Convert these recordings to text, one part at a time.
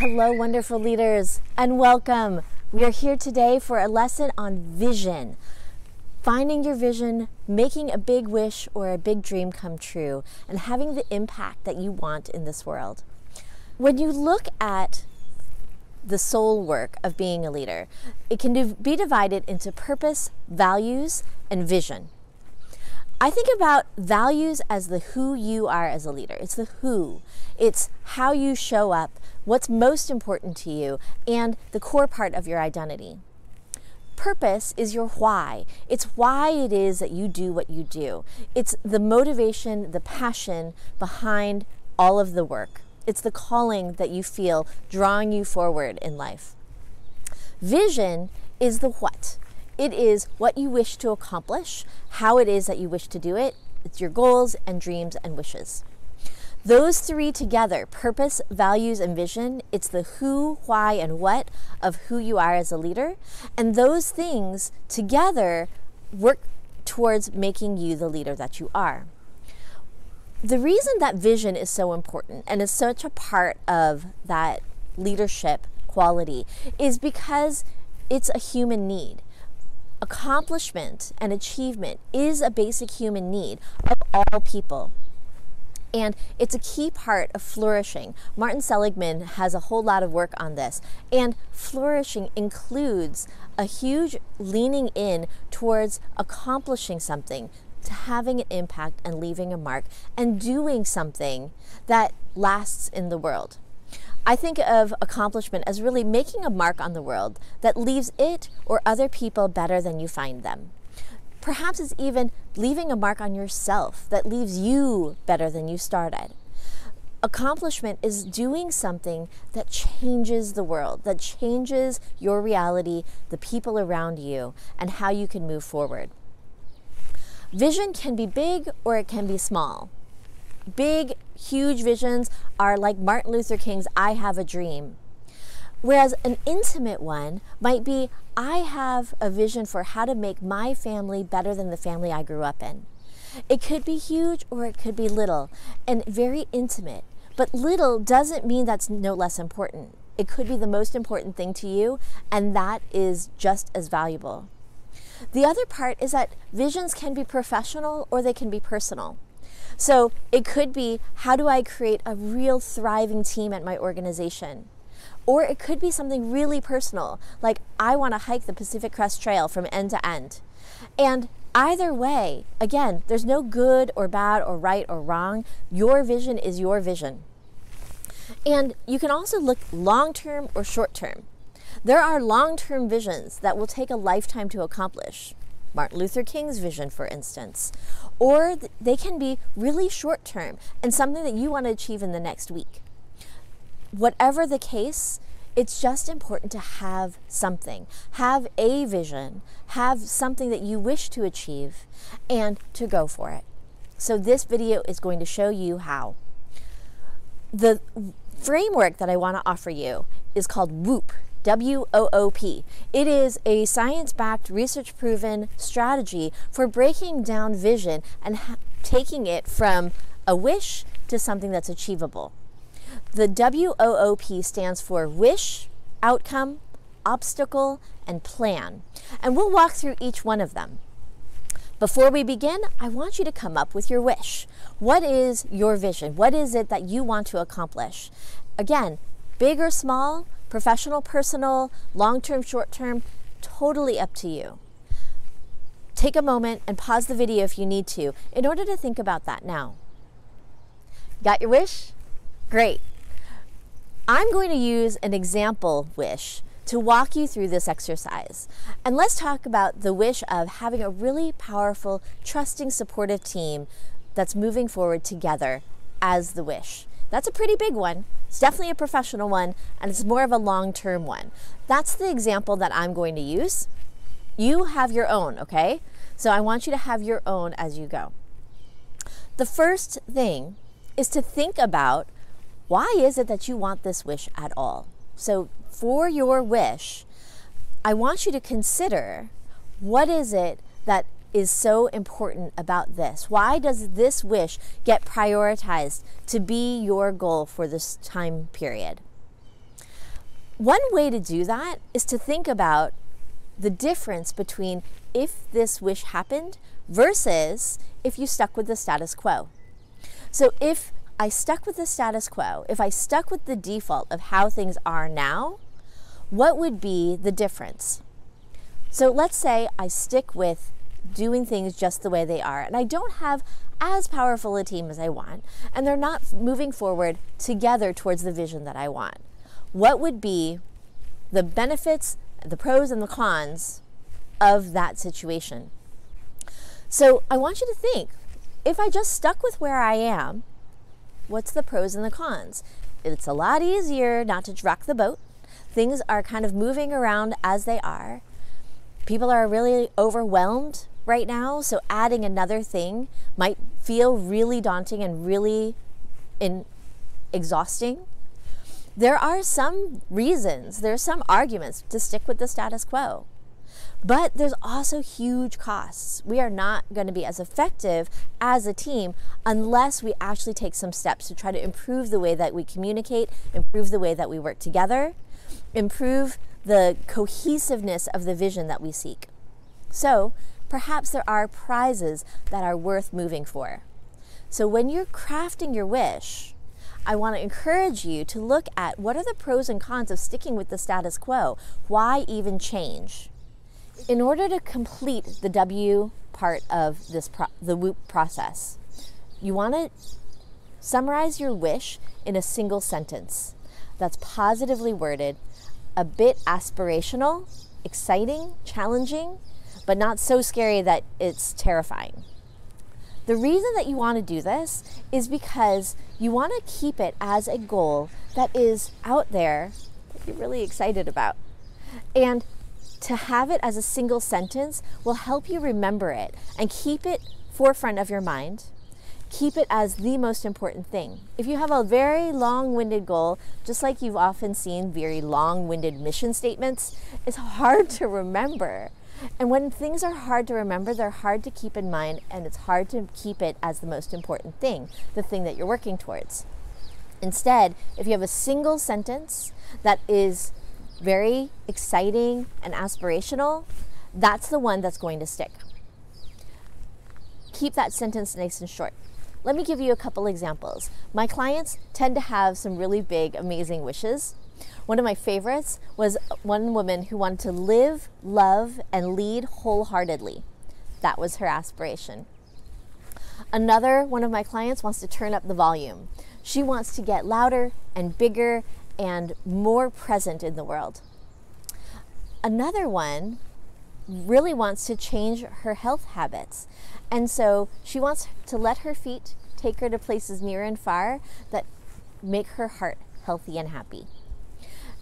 Hello, wonderful leaders, and welcome. We are here today for a lesson on vision. Finding your vision, making a big wish or a big dream come true, and having the impact that you want in this world. When you look at the soul work of being a leader, it can be divided into purpose, values, and vision. I think about values as the who you are as a leader. It's the who, it's how you show up, what's most important to you, and the core part of your identity. Purpose is your why. It's why it is that you do what you do. It's the motivation, the passion behind all of the work. It's the calling that you feel drawing you forward in life. Vision is the what. It is what you wish to accomplish, how it is that you wish to do it. It's your goals and dreams and wishes. Those three together purpose, values, and vision it's the who, why, and what of who you are as a leader. And those things together work towards making you the leader that you are. The reason that vision is so important and is such a part of that leadership quality is because it's a human need accomplishment and achievement is a basic human need of all people. And it's a key part of flourishing. Martin Seligman has a whole lot of work on this. And flourishing includes a huge leaning in towards accomplishing something, to having an impact and leaving a mark, and doing something that lasts in the world. I think of accomplishment as really making a mark on the world that leaves it or other people better than you find them. Perhaps it's even leaving a mark on yourself that leaves you better than you started. Accomplishment is doing something that changes the world, that changes your reality, the people around you, and how you can move forward. Vision can be big or it can be small big, huge visions are like Martin Luther King's I Have a Dream. Whereas an intimate one might be I have a vision for how to make my family better than the family I grew up in. It could be huge or it could be little and very intimate. But little doesn't mean that's no less important. It could be the most important thing to you, and that is just as valuable. The other part is that visions can be professional or they can be personal. So it could be how do I create a real thriving team at my organization? Or it could be something really personal, like I want to hike the Pacific Crest Trail from end to end. And either way, again, there's no good or bad or right or wrong. Your vision is your vision. And you can also look long term or short term. There are long term visions that will take a lifetime to accomplish. Martin Luther King's vision, for instance. Or they can be really short term and something that you want to achieve in the next week. Whatever the case, it's just important to have something, have a vision, have something that you wish to achieve, and to go for it. So, this video is going to show you how. The framework that I want to offer you is called WOOP. It is a science backed, research proven strategy for breaking down vision and ha- taking it from a wish to something that's achievable. The W O O P stands for wish, outcome, obstacle, and plan. And we'll walk through each one of them. Before we begin, I want you to come up with your wish. What is your vision? What is it that you want to accomplish? Again, big or small, Professional, personal, long term, short term, totally up to you. Take a moment and pause the video if you need to in order to think about that now. Got your wish? Great. I'm going to use an example wish to walk you through this exercise. And let's talk about the wish of having a really powerful, trusting, supportive team that's moving forward together as the wish. That's a pretty big one. It's definitely a professional one, and it's more of a long term one. That's the example that I'm going to use. You have your own, okay? So I want you to have your own as you go. The first thing is to think about why is it that you want this wish at all? So for your wish, I want you to consider what is it that is so important about this? Why does this wish get prioritized to be your goal for this time period? One way to do that is to think about the difference between if this wish happened versus if you stuck with the status quo. So if I stuck with the status quo, if I stuck with the default of how things are now, what would be the difference? So let's say I stick with doing things just the way they are, and I don't have as powerful a team as I want, and they're not moving forward together towards the vision that I want. What would be the benefits, the pros, and the cons of that situation? So I want you to think if I just stuck with where I am, what's the pros and the cons? It's a lot easier not to rock the boat. Things are kind of moving around as they are. People are really overwhelmed right now, so adding another thing might feel really daunting and really in, exhausting. There are some reasons, there are some arguments to stick with the status quo. But there's also huge costs. We are not going to be as effective as a team unless we actually take some steps to try to improve the way that we communicate, improve the way that we work together, improve the cohesiveness of the vision that we seek. So, perhaps there are prizes that are worth moving for. So, when you're crafting your wish, I want to encourage you to look at what are the pros and cons of sticking with the status quo? Why even change? In order to complete the W part of this pro- the WOOP process, you want to summarize your wish in a single sentence that's positively worded, a bit aspirational, exciting, challenging, but not so scary that it's terrifying. The reason that you want to do this is because you want to keep it as a goal that is out there that you're really excited about. And to have it as a single sentence will help you remember it and keep it forefront of your mind. Keep it as the most important thing. If you have a very long winded goal, just like you've often seen very long winded mission statements, it's hard to remember. And when things are hard to remember, they're hard to keep in mind, and it's hard to keep it as the most important thing, the thing that you're working towards. Instead, if you have a single sentence that is very exciting and aspirational, that's the one that's going to stick. Keep that sentence nice and short. Let me give you a couple examples. My clients tend to have some really big, amazing wishes. One of my favorites was one woman who wanted to live, love, and lead wholeheartedly. That was her aspiration. Another one of my clients wants to turn up the volume. She wants to get louder and bigger and more present in the world. Another one really wants to change her health habits. And so she wants to let her feet take her to places near and far that make her heart healthy and happy.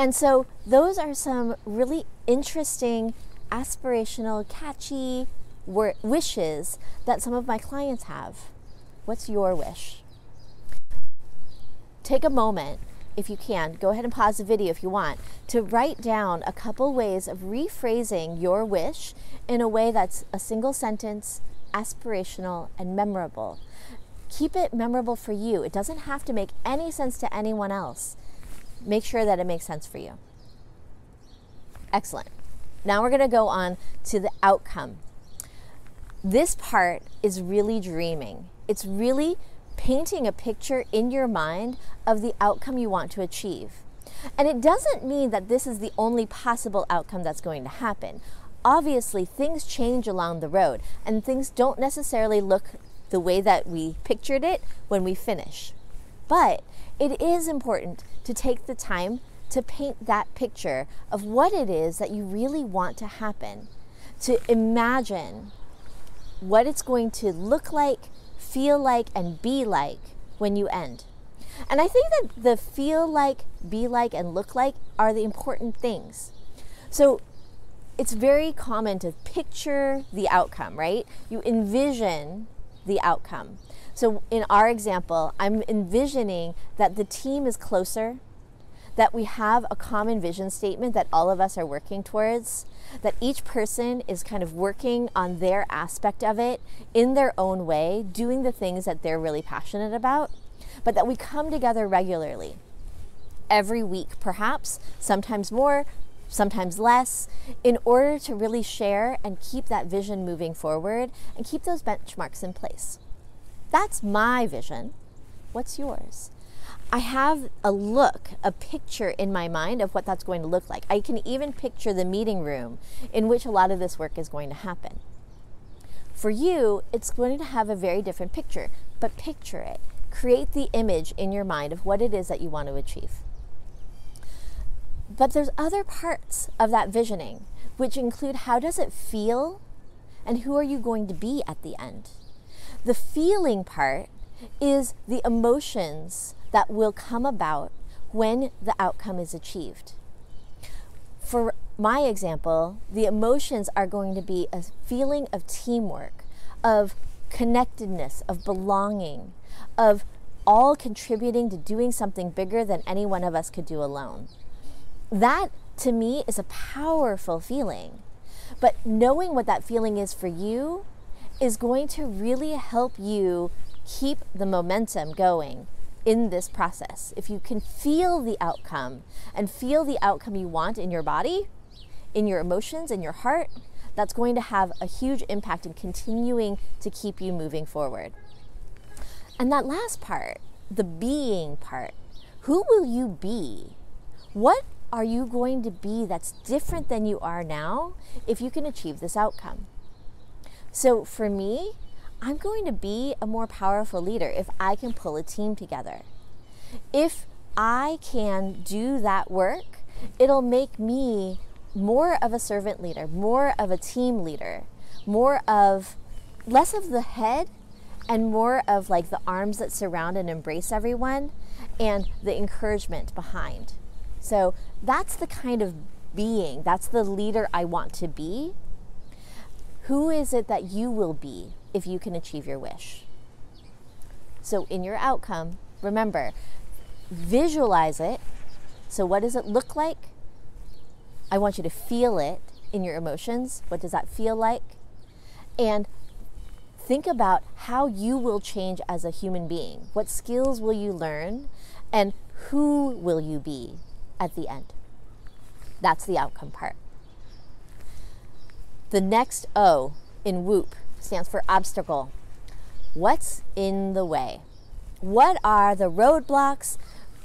And so those are some really interesting, aspirational, catchy wishes that some of my clients have. What's your wish? Take a moment if you can, go ahead and pause the video if you want, to write down a couple ways of rephrasing your wish in a way that's a single sentence, aspirational, and memorable. Keep it memorable for you. It doesn't have to make any sense to anyone else. Make sure that it makes sense for you. Excellent. Now we're going to go on to the outcome. This part is really dreaming. It's really painting a picture in your mind of the outcome you want to achieve. And it doesn't mean that this is the only possible outcome that's going to happen. Obviously, things change along the road, and things don't necessarily look the way that we pictured it when we finish. But it is important to take the time to paint that picture of what it is that you really want to happen, to imagine what it's going to look like, feel like and be like when you end. And I think that the feel like, be like, and look like are the important things. So it's very common to picture the outcome, right? You envision the outcome. So in our example, I'm envisioning that the team is closer, that we have a common vision statement that all of us are working towards, that each person is kind of working on their aspect of it in their own way, doing the things that they're really passionate about, but that we come together regularly. every week, perhaps, sometimes more, sometimes less, in order to really share and keep that vision moving forward and keep those benchmarks in place. That's my vision. What's yours? I have a look, a picture in my mind of what that's going to look like. I can even picture the meeting room in which a lot of this work is going to happen. For you, it's going to have a very different picture, but picture it. Create the image in your mind of what it is that you want to achieve. But there's other parts of that visioning, which include how does it feel and who are you going to be at the end? The feeling part is the emotions that will come about when the outcome is achieved. For my example, the emotions are going to be a feeling of teamwork, of connectedness, of belonging, of all contributing to doing something bigger than any one of us could do alone. That to me is a powerful feeling. But knowing what that feeling is for you is going to really help you keep the momentum going in this process. If you can feel the outcome and feel the outcome you want in your body, in your emotions, in your heart, that's going to have a huge impact in continuing to keep you moving forward. And that last part, the being part, who will you be? What are you going to be that's different than you are now if you can achieve this outcome? So for me, I'm going to be a more powerful leader if I can pull a team together. If I can do that work, it'll make me more of a servant leader, more of a team leader, more of less of the head and more of like the arms that surround and embrace everyone and the encouragement behind. So that's the kind of being, that's the leader I want to be. Who is it that you will be if you can achieve your wish. So, in your outcome, remember, visualize it. So, what does it look like? I want you to feel it in your emotions. What does that feel like? And think about how you will change as a human being. What skills will you learn? And who will you be at the end? That's the outcome part. The next O in WOOP stands for obstacle. What's in the way? What are the roadblocks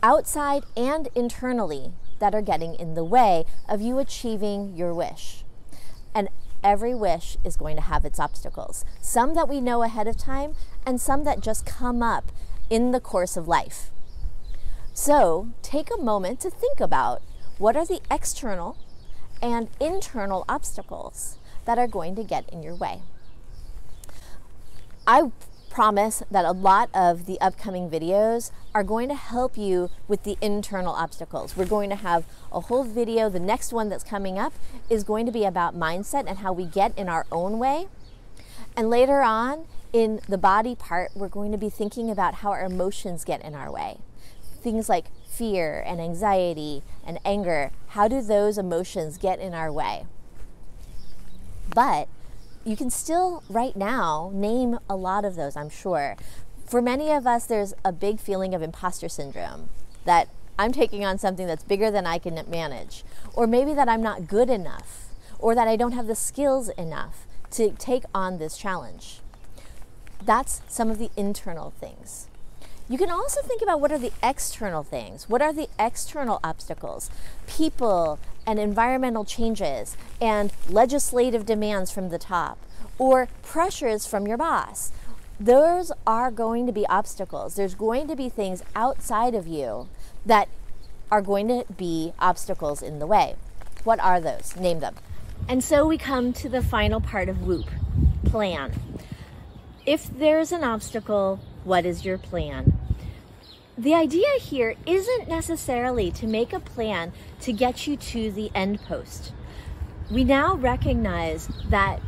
outside and internally that are getting in the way of you achieving your wish? And every wish is going to have its obstacles, some that we know ahead of time, and some that just come up in the course of life. So take a moment to think about what are the external and internal obstacles that are going to get in your way. I promise that a lot of the upcoming videos are going to help you with the internal obstacles. We're going to have a whole video. The next one that's coming up is going to be about mindset and how we get in our own way. And later on in the body part, we're going to be thinking about how our emotions get in our way. Things like fear and anxiety and anger. How do those emotions get in our way? But you can still, right now, name a lot of those, I'm sure. For many of us, there's a big feeling of imposter syndrome that I'm taking on something that's bigger than I can manage, or maybe that I'm not good enough, or that I don't have the skills enough to take on this challenge. That's some of the internal things. You can also think about what are the external things? What are the external obstacles? People and environmental changes and legislative demands from the top or pressures from your boss. Those are going to be obstacles. There's going to be things outside of you that are going to be obstacles in the way. What are those? Name them. And so we come to the final part of WOOP plan. If there's an obstacle, what is your plan? The idea here isn't necessarily to make a plan to get you to the end post. We now recognize that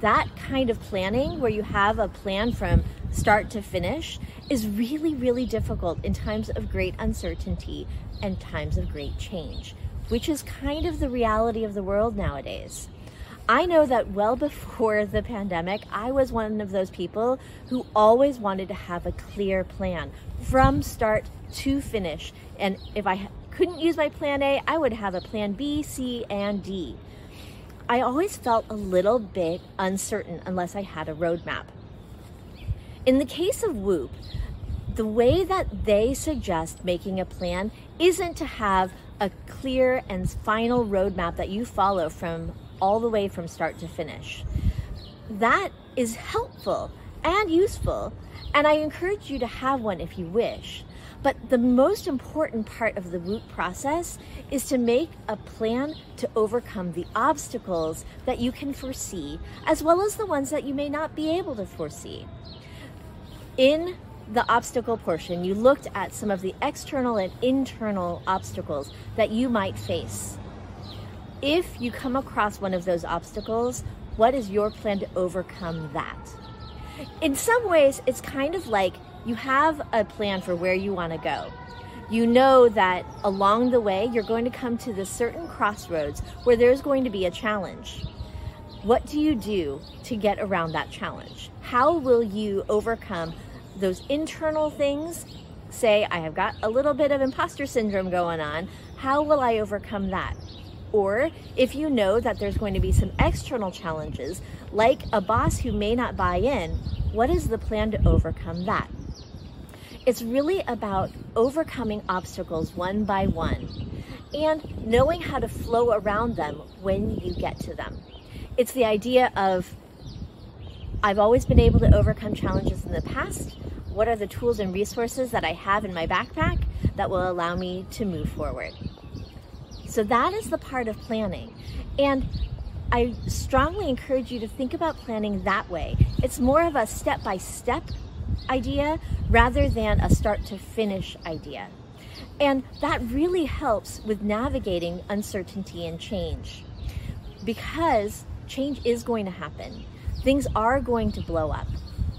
that kind of planning, where you have a plan from start to finish, is really, really difficult in times of great uncertainty and times of great change, which is kind of the reality of the world nowadays. I know that well before the pandemic, I was one of those people who always wanted to have a clear plan from start to finish. And if I couldn't use my plan A, I would have a plan B, C, and D. I always felt a little bit uncertain unless I had a roadmap. In the case of WOOP, the way that they suggest making a plan isn't to have a clear and final roadmap that you follow from all the way from start to finish. That is helpful and useful, and I encourage you to have one if you wish. But the most important part of the WOOP process is to make a plan to overcome the obstacles that you can foresee, as well as the ones that you may not be able to foresee. In the obstacle portion, you looked at some of the external and internal obstacles that you might face. If you come across one of those obstacles, what is your plan to overcome that? In some ways, it's kind of like you have a plan for where you want to go. You know that along the way, you're going to come to this certain crossroads where there's going to be a challenge. What do you do to get around that challenge? How will you overcome those internal things? Say, I have got a little bit of imposter syndrome going on. How will I overcome that? Or if you know that there's going to be some external challenges, like a boss who may not buy in, what is the plan to overcome that? It's really about overcoming obstacles one by one and knowing how to flow around them when you get to them. It's the idea of I've always been able to overcome challenges in the past. What are the tools and resources that I have in my backpack that will allow me to move forward? So that is the part of planning. And I strongly encourage you to think about planning that way. It's more of a step by step idea rather than a start to finish idea. And that really helps with navigating uncertainty and change because change is going to happen. Things are going to blow up.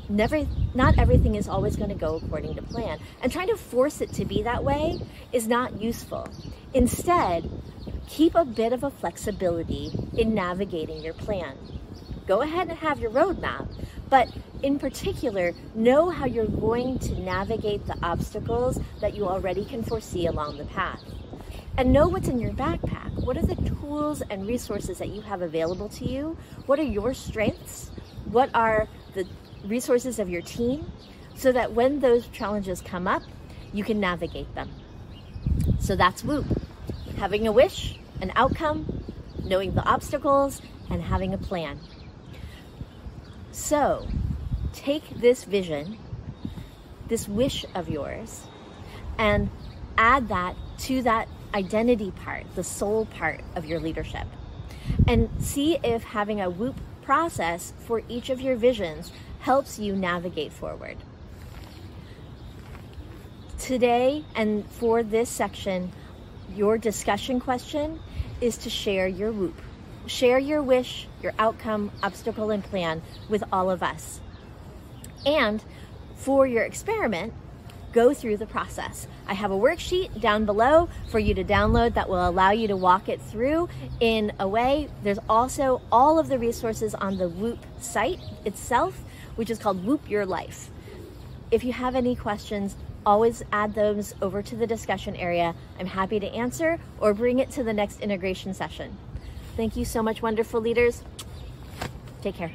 Never, not everything is always going to go according to plan. And trying to force it to be that way is not useful. Instead, keep a bit of a flexibility in navigating your plan. Go ahead and have your roadmap, but in particular, know how you're going to navigate the obstacles that you already can foresee along the path. And know what's in your backpack. What are the tools and resources that you have available to you? What are your strengths? What are the resources of your team? So that when those challenges come up, you can navigate them. So that's WOOP. Having a wish, an outcome, knowing the obstacles, and having a plan. So, take this vision, this wish of yours, and add that to that identity part, the soul part of your leadership. And see if having a WOOP process for each of your visions helps you navigate forward. Today, and for this section, your discussion question is to share your WOOP. Share your wish, your outcome, obstacle, and plan with all of us. And for your experiment, go through the process. I have a worksheet down below for you to download that will allow you to walk it through in a way. There's also all of the resources on the WOOP site itself, which is called WOOP Your Life. If you have any questions, always add those over to the discussion area. I'm happy to answer or bring it to the next integration session. Thank you so much, wonderful leaders. Take care.